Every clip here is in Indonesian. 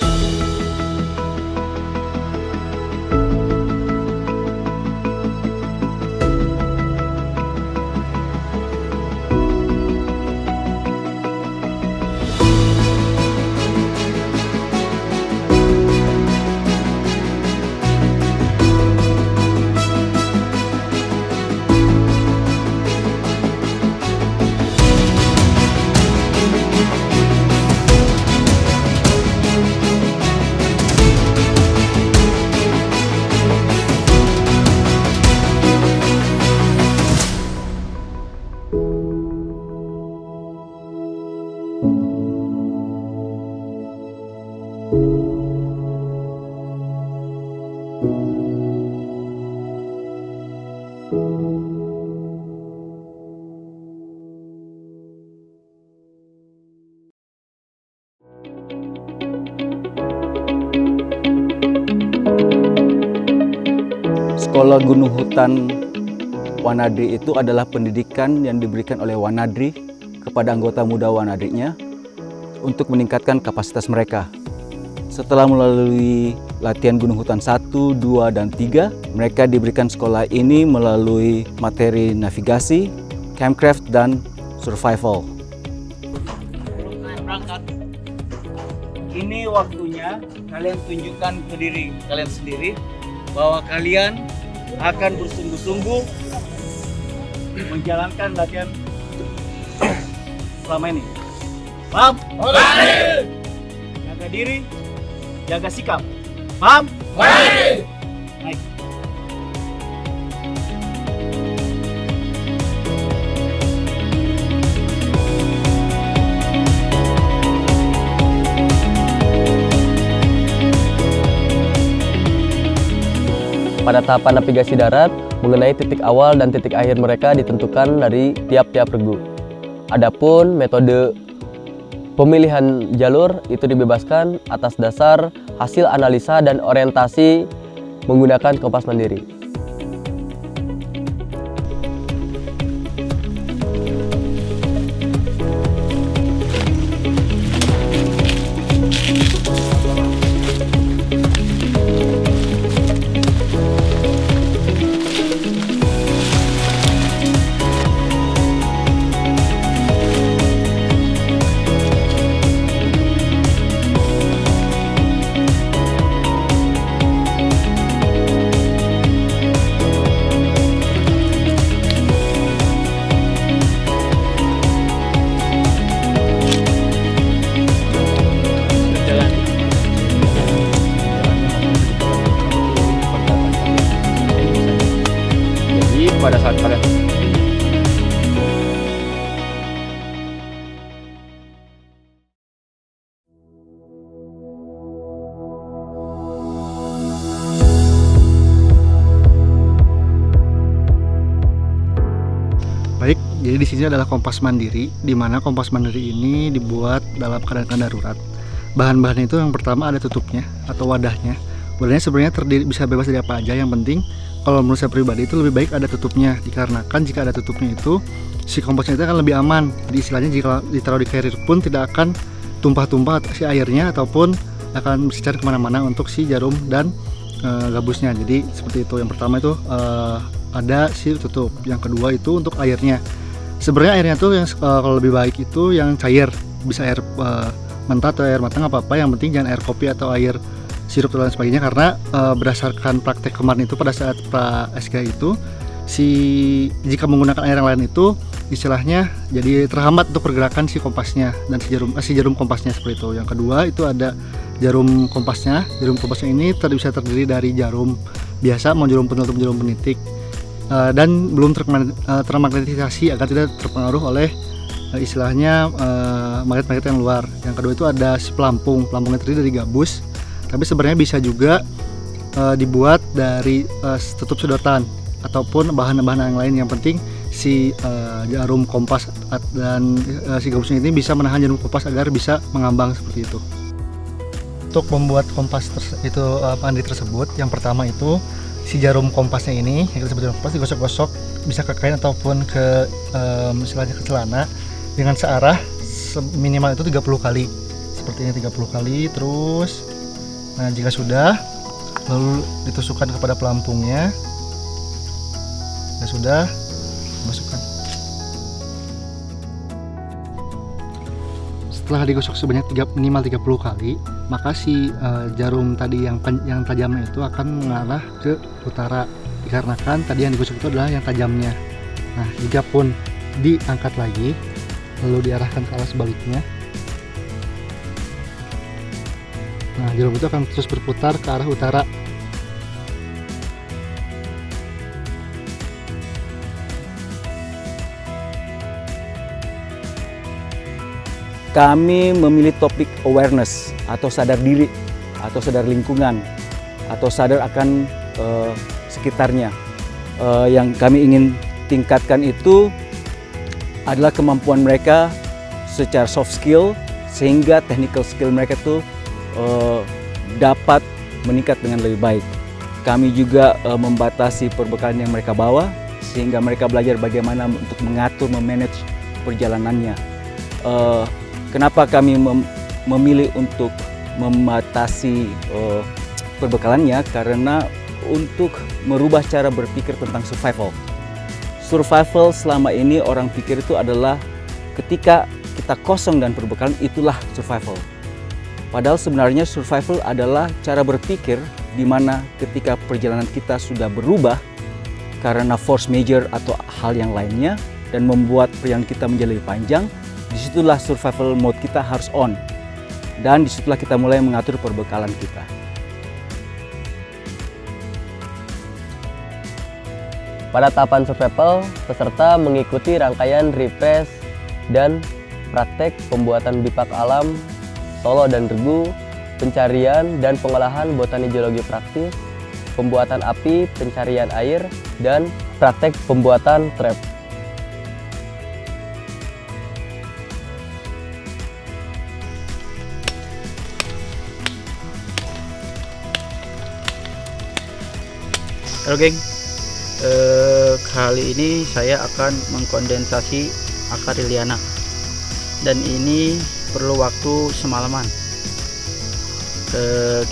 you Sekolah Gunung Hutan Wanadri itu adalah pendidikan yang diberikan oleh Wanadri kepada anggota muda Wanadrinya untuk meningkatkan kapasitas mereka. Setelah melalui latihan Gunung Hutan 1, 2, dan 3, mereka diberikan sekolah ini melalui materi navigasi, campcraft, dan survival. Ini waktunya kalian tunjukkan ke diri kalian sendiri bahwa kalian akan bersungguh-sungguh menjalankan latihan selama ini. Paham? Jaga diri, jaga sikap. Paham? Baik. Pada tahapan navigasi darat, mengenai titik awal dan titik akhir mereka ditentukan dari tiap-tiap regu. Adapun metode pemilihan jalur itu dibebaskan atas dasar hasil analisa dan orientasi menggunakan kompas mandiri. Baik, jadi di sini adalah kompas mandiri, di mana kompas mandiri ini dibuat dalam keadaan darurat. Bahan-bahannya itu yang pertama ada tutupnya atau wadahnya. Wadahnya sebenarnya terdiri bisa bebas dari apa aja. Yang penting kalau menurut saya pribadi itu lebih baik ada tutupnya, dikarenakan jika ada tutupnya itu si kompasnya itu akan lebih aman. Di istilahnya jika ditaruh di carrier pun tidak akan tumpah-tumpah si airnya ataupun akan bersicar ke mana-mana untuk si jarum dan eh, gabusnya. Jadi seperti itu. Yang pertama itu eh, ada si tutup. Yang kedua itu untuk airnya. Sebenarnya airnya tuh yang eh, kalau lebih baik itu yang cair, bisa air eh, mentah atau air matang apa apa. Yang penting jangan air kopi atau air sirup dan sebagainya karena eh, berdasarkan praktek kemarin itu pada saat pra SK itu si jika menggunakan air yang lain itu istilahnya jadi terhambat untuk pergerakan si kompasnya dan si jarum eh, si jarum kompasnya seperti itu. Yang kedua itu ada jarum kompasnya. Jarum kompasnya ini ter bisa terdiri dari jarum biasa mau jarum penutup jarum penitik Eh, dan belum eh, termagnetisasi agar tidak terpengaruh oleh eh, istilahnya magnet-magnet yang luar. Yang kedua itu ada si pelampung. Pelampungnya terdiri dari gabus, tapi sebenarnya bisa juga dibuat dari tutup sedotan ataupun bahan-bahan yang lain. Yang penting si jarum kompas dan si gabusnya ini bisa menahan jarum kompas agar bisa mengambang seperti itu. Untuk membuat kompas itu eh, mandi tersebut, yang pertama itu si jarum kompasnya ini yang kita sebut jarum kompas digosok-gosok bisa ke kain ataupun ke em, istilahnya ke celana dengan searah se- minimal itu 30 kali. Seperti ini 30 kali terus nah jika sudah lalu ditusukkan kepada pelampungnya. Ya sudah masukkan setelah digosok sebanyak 3, minimal 30 kali maka si uh, jarum tadi yang yang tajamnya itu akan mengarah ke utara. Dikarenakan tadi yang digosok itu adalah yang tajamnya. Nah jika pun diangkat lagi lalu diarahkan ke arah sebaliknya nah jarum itu akan terus berputar ke arah utara kami memilih topik awareness atau sadar diri atau sadar lingkungan atau sadar akan uh, sekitarnya uh, yang kami ingin tingkatkan itu adalah kemampuan mereka secara soft skill sehingga technical skill mereka itu uh, dapat meningkat dengan lebih baik. Kami juga uh, membatasi perbekalan yang mereka bawa sehingga mereka belajar bagaimana untuk mengatur, memanage perjalanannya. Uh, kenapa kami mem memilih untuk membatasi uh, perbekalannya? Karena untuk merubah cara berpikir tentang survival. Survival selama ini orang pikir itu adalah ketika kita kosong dan perbekalan itulah survival. Padahal sebenarnya survival adalah cara berpikir di mana ketika perjalanan kita sudah berubah karena force major atau hal yang lainnya dan membuat perjalanan kita menjadi lebih panjang, di situlah survival mode kita harus on. Dan di situlah kita mulai mengatur perbekalan kita. Pada tahapan survival, peserta mengikuti rangkaian refresh dan praktek pembuatan bipak alam Solo dan Regu, pencarian dan pengolahan botani geologi praktis, pembuatan api, pencarian air, dan praktek pembuatan trap. Halo geng, eh, kali ini saya akan mengkondensasi akar liliana dan ini perlu waktu semalaman. E,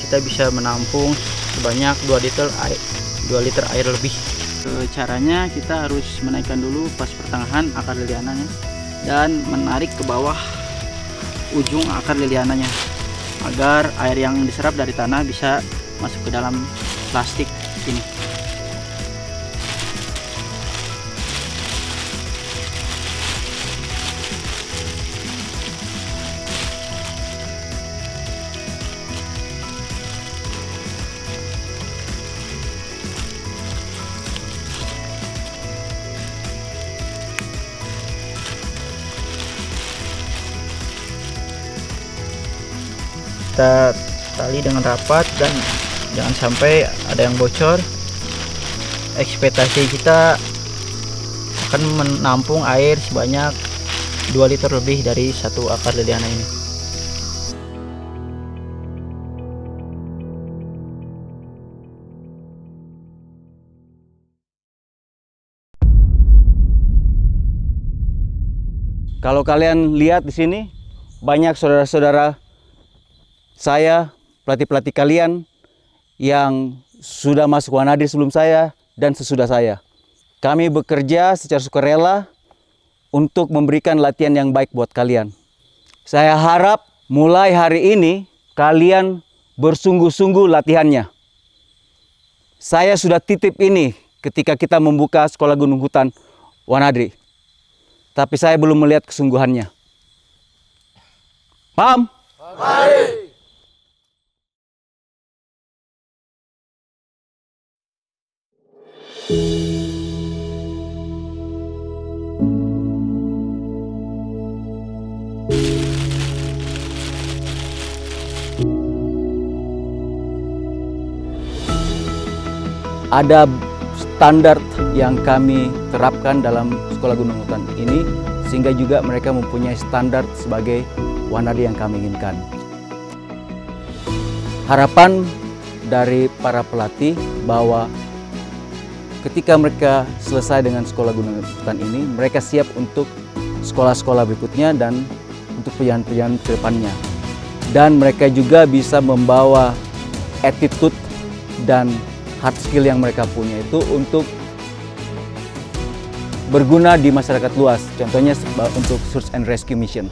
kita bisa menampung sebanyak 2 liter air 2 liter air lebih. E, caranya kita harus menaikkan dulu pas pertengahan akar liliananya dan menarik ke bawah ujung akar liliananya agar air yang diserap dari tanah bisa masuk ke dalam plastik ini kita tali dengan rapat dan jangan sampai ada yang bocor. Ekspektasi kita akan menampung air sebanyak 2 liter lebih dari satu akar liliana ini. Kalau kalian lihat di sini banyak saudara-saudara saya, pelatih-pelatih kalian yang sudah masuk Wanadi sebelum saya dan sesudah saya. Kami bekerja secara sukarela untuk memberikan latihan yang baik buat kalian. Saya harap mulai hari ini kalian bersungguh-sungguh latihannya. Saya sudah titip ini ketika kita membuka sekolah Gunung Hutan Wanadri. Tapi saya belum melihat kesungguhannya. Paham? Mari. Ada standar yang kami terapkan dalam sekolah Gunung Hutan ini sehingga juga mereka mempunyai standar sebagai wanadi yang kami inginkan. Harapan dari para pelatih bahwa ketika mereka selesai dengan sekolah Gunung Hutan ini, mereka siap untuk sekolah-sekolah berikutnya dan untuk perjalanan-perjalanan ke depannya. dan mereka juga bisa membawa attitude dan hard skill yang mereka punya itu untuk berguna di masyarakat luas. Contohnya untuk search and rescue mission.